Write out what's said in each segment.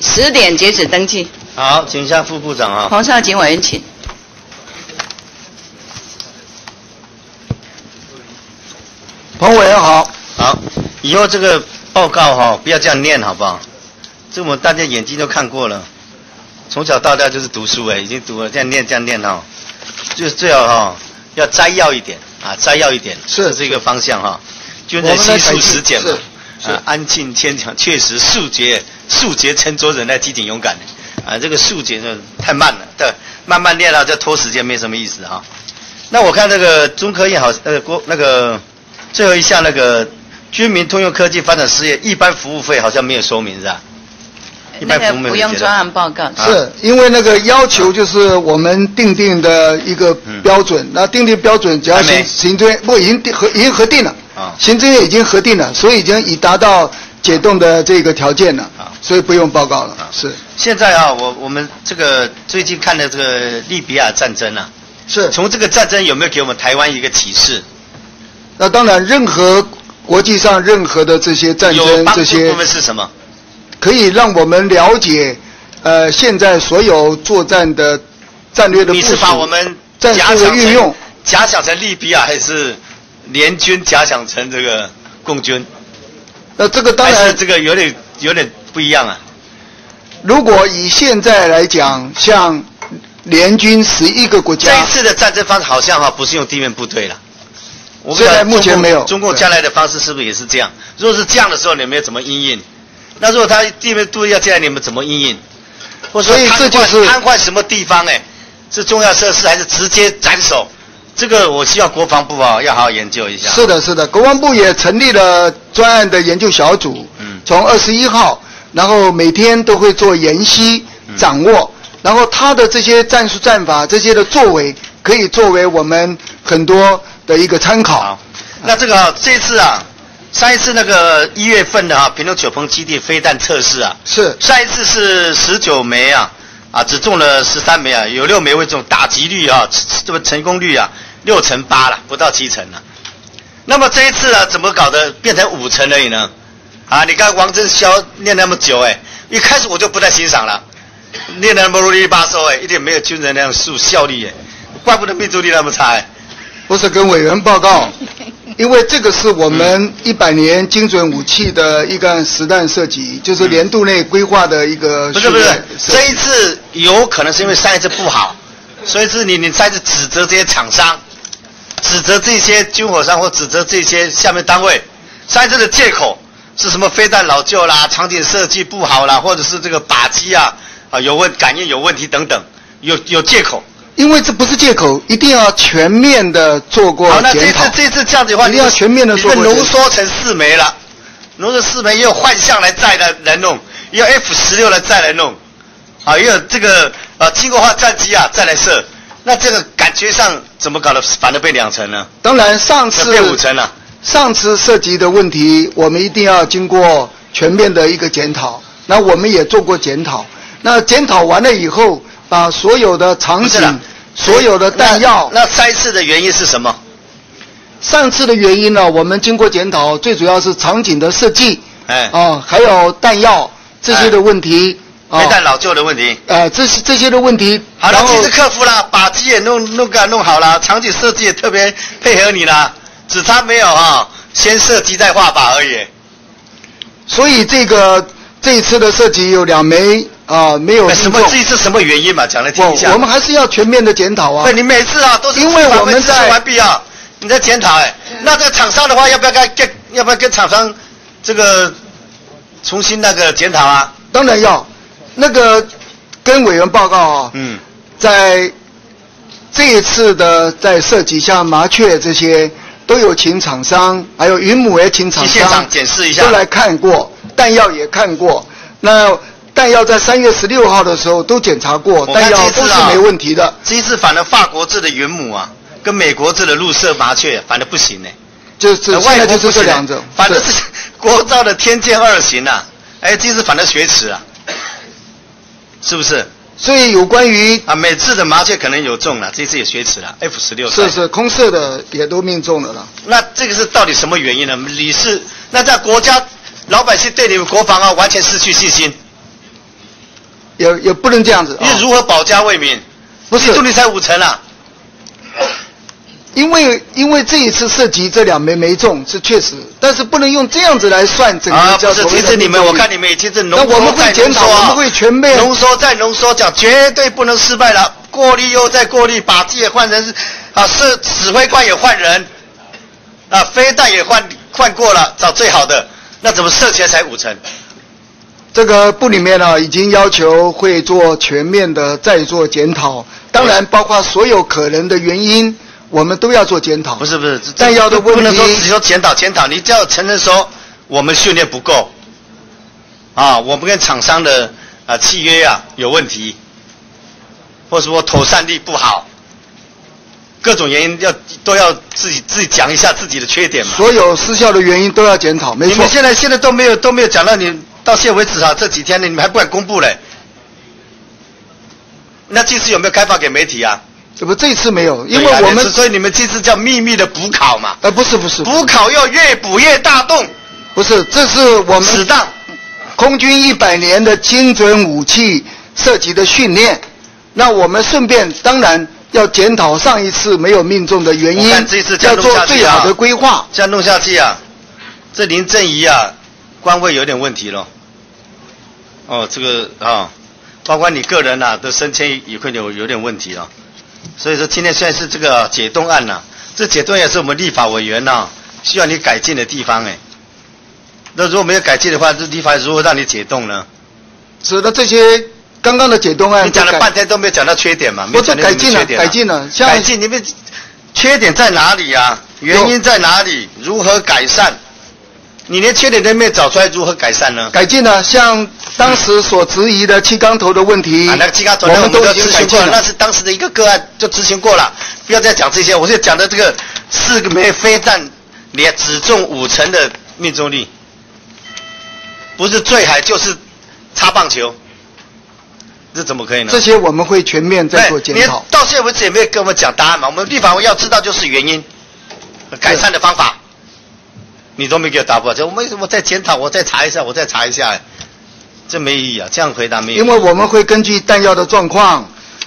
十点截止登记。好，请下副部长啊。黄少景委员，请。彭委员好。好，以后这个报告哈，不要这样念好不好？这我们大家眼睛都看过了，从小到大就是读书哎，已经读了，这样念这样念哈，就是最好哈，要摘要一点啊，摘要一点，是这个方向哈。军人悉数实践嘛，是啊，安庆坚强，确实速捷速捷沉着忍耐，机警勇敢。的啊，这个速捷呢太慢了，对，慢慢练了就拖时间没什么意思哈。那我看那个中科院好，呃，国那个最后一项那个军民通用科技发展事业一般服务费好像没有说明是吧？一那个般服务没有不用专案报告。是因为那个要求就是我们定定的一个标准，那定定标准只要行行政院不已经定核已经核定了，啊。行政院已经核定了，所以已经已达到解冻的这个条件了啊，所以不用报告了。是现在啊，我我们这个最近看的这个利比亚战争啊，是，从这个战争有没有给我们台湾一个启示？那当然，任何国际上任何的这些战有争这些部分是什么？可以让我们了解，呃，现在所有作战的战略的部署你是把我们战术的运用，假想成利比亚，还是联军假想成这个共军？那这个当然，这个有点有点不一样啊。如果以现在来讲，像联军十一个国家这一，次的战争方式好像哈不是用地面部队了。我们现在目前没有中共将来的方式是不是也是这样？如果是这样的时候，你们要怎么应应？那如果他地面部队要进来，你们怎么应应？或者说所以这就是瘫痪什么地方？哎，是重要设施还是直接斩首？这个我需要国防部啊要好好研究一下。是的，是的，国防部也成立了专案的研究小组，嗯从二十一号，然后每天都会做研析、嗯掌握，然后他的这些战术战法、这些的作为，可以作为我们很多的一个参考。那这个啊这次啊，上一次那个一月份的啊，平东九峰基地飞弹测试啊，是上一次是十九枚啊，啊只中了十三枚啊，有六枚会中，打击率啊，这个成功率啊六成八了，不到七成了。那么这一次呢，怎么搞的变成五成而已呢？啊，你看王振霄念那么久哎，一开始我就不太欣赏了，念得那么啰里吧嗦哎，一点没有军人那样速效率哎，怪不得命中率那么差哎。不是跟委员报告，因为这个是我们一百年精准武器的一个实弹射击，就是年度内规划的一个不是不是，这一次有可能是因为上一次不好，所以是你你再次指责这些厂商，指责这些军火商或指责这些下面单位，上一次的借口是什么飞弹老旧啦、场景设计不好啦，或者是这个靶机啊啊有问感应有问题等等，有有借口。因为这不是借口，一定要全面的做过好，那这次。这次这样子的话，一定要全面地你们做过浓缩成四枚了，浓缩四枚也有幻象来再来来弄，也有 F 十六来再来弄，啊，也有这个呃经过化战机啊再来射，那这个感觉上怎么搞的反正被两层呢？当然，上次变五层了。上次涉及的问题，我们一定要经过全面的一个检讨。那我们也做过检讨。那检讨完了以后，把所有的场景、所有的弹药，那那灾次的原因是什么？上次的原因呢，我们经过检讨，最主要是场景的设计哎，啊，还有弹药这些的问题啊飞，弹老旧的问题。呃，这是这些的问题。好了，然后其实克服了，把机也弄弄个弄好了，场景设计也特别配合你啦，只差没有啊，先设计再画靶而已。所以这个这一次的设计有两枚啊、没有那什么这是什么原因嘛？讲来听一下。我我们还是要全面的检讨啊对，。你每次啊都是因为我们咨询在完毕啊，你在检讨哎，那这个厂商的话，要不要跟跟要不要跟厂商这个重新那个检讨啊？当然要，那个跟委员报告啊，嗯，在这一次的在涉及像麻雀这些，都有请厂商，还有云母也请厂商去现场检视一下都。来看过，弹药也看过。那弹药在三月十六号的时候都检查过，弹药这次啊都是没问题的。这一次反而法国制的云母啊，跟美国制的陆射麻雀反的不行呢。就是那现在就是两种，反的是国造的天剑二型啊，哎，这次反而学耻啊，是不是？所以有关于啊，每次的麻雀可能有中了，这次也学耻了，F 十六。是是空射的也都命中了啦。那这个是到底什么原因呢？你是那在国家老百姓对你们国防啊完全失去信心，也也不能这样子。你啊如何保家卫民？不是基础率才五成啊！因为因为这一次涉及这两枚没中是确实，但是不能用这样子来算整啊，不是，个叫所谓其实你们，我看你们已经是浓那我们会检讨，我们会全面。浓缩再浓缩，讲绝对不能失败了，过滤又再过滤，把机也换人，啊，是指挥官也换人，啊，飞弹也换换过了，找最好的，那怎么射起来才五成？这个部里面呢，已经要求会做全面的再做检讨，当然包括所有可能的原因，我们都要做检讨。不是不是，这弹药的问题不能说只说检讨检讨，你只要承认说我们训练不够，啊，我们跟厂商的啊契约啊有问题，或者说妥善率不好，各种原因要都要自己自己讲一下自己的缺点嘛。所有失效的原因都要检讨，没错你们。现在现在都没有都没有讲到你到现在为止啊，这几天呢你们还不敢公布嘞？那这次有没有开放给媒体啊？这不这次没有，因为我们所以你们这次叫秘密的补考嘛，呃不是不是补考要越补越大洞，不是，这是我们适当。空军一百年的精准武器射击的训练。那我们顺便当然要检讨上一次没有命中的原因这次，这要样弄下去啊做最好的规划。这样弄下去啊，这林正仪啊，官位有点问题了。哦，这个啊，包括你个人呐、的升迁也会有有点问题了。所以说今天虽然是这个解冻案呐、这解冻也是我们立法委员呐、需要你改进的地方哎。那如果没有改进的话，这立法如何让你解冻呢？使得这些刚刚的解冻案你讲了半天都没有讲到缺点嘛？没我讲改进了改进了像改进，你们缺点在哪里啊？原因在哪里？如何改善？你连缺点都没有找出来，如何改善呢？改进了，像当时所质疑的气缸头的问题，啊，那个气缸头都已经咨询过了，改进了。那是当时的一个个案，就执行过了，不要再讲这些。我就讲的这个四个枚飞弹连只中五成的命中率，不是坠海就是擦棒球，这怎么可以呢？这些我们会全面再做检讨你。到现在为止也没有跟我们讲答案嘛？我们立法会要知道就是原因，改善的方法，你都没给我答复，这我为什么再检讨？我再查一下，我再查一下，这没意义啊！这样回答没有意义。因为我们会根据弹药的状况，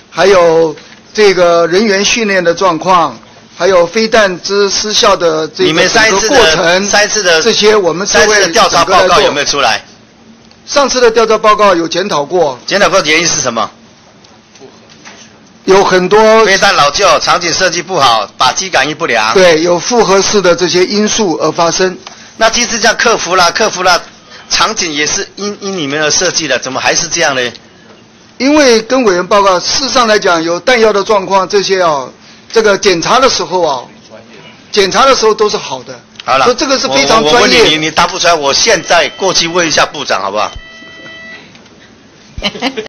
还有这个人员训练的状况，还有飞弹之失效的这你个整个过程三，次的这些我们都上一次的调查报告有没有出来？上次的调查报告有检讨过，检讨过的原因是什么？有很多非但老旧，场景设计不好，靶机感应不良。对有复合式的这些因素而发生。那其实这样克服了，克服了，场景也是因因你们而设计的，怎么还是这样呢？因为跟委员报告，事实上来讲，有弹药的状况这些啊，这个检查的时候啊，检查的时候都是好的。好了，说这个是非常我我专业问你，你你答不出来，我现在过去问一下部长好不好？